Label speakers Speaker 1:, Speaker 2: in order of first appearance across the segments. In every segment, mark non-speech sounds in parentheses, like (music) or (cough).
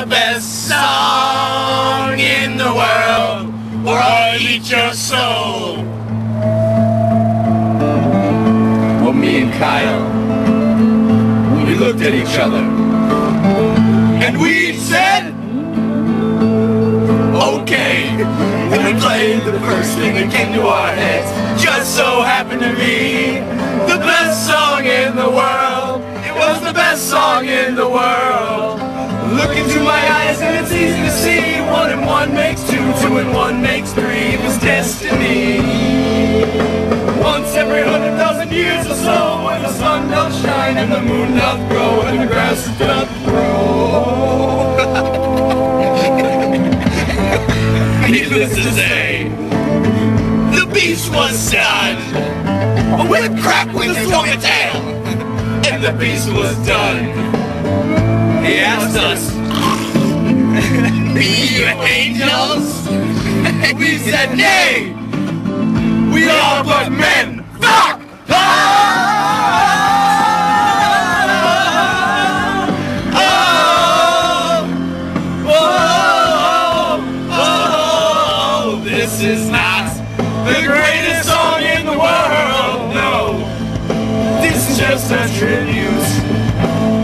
Speaker 1: the best song in the world, or I'll eat your soul. Well, me and Kyle, we looked at each other, and we said, okay. And we played the first thing that came to our heads. Just so happened to be the best song in the world. It was the best song in the world. Look into my eyes and it's easy to see. One and one makes two, two and one makes three. It was destiny. Once every hundred thousand years or so, when the sun doth shine and the moon doth grow and the grass doth grow. (laughs) Needless to say, the beast was done. With a crack with his long tail. And the beast was done. He asked us, Be you angels? We said, Nay! We are but men! Fuck! Oh this is not the greatest song in the world, no. This is just a tribute.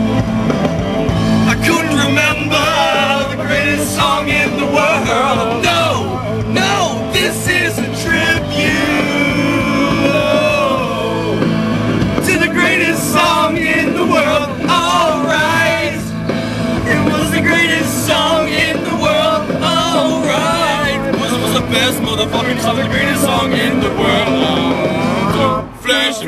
Speaker 1: Best motherfucking song, the greatest song in the world. Flash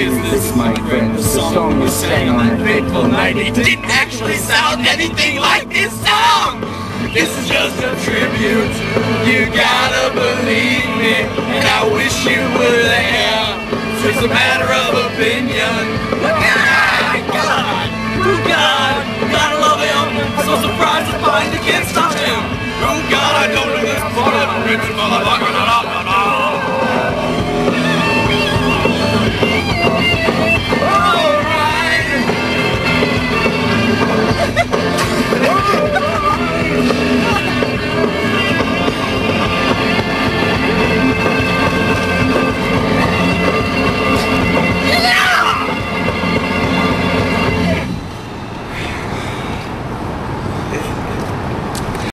Speaker 1: is this, my friend? The song was sang on that fateful night. It didn't actually sound anything like this. This is just a tribute. You gotta believe me, and I wish you were there. It's a matter of opinion. But God, God, oh God, gotta love him. So surprised to find you can't stop him. Oh God, I don't know this part of the rich motherfucker.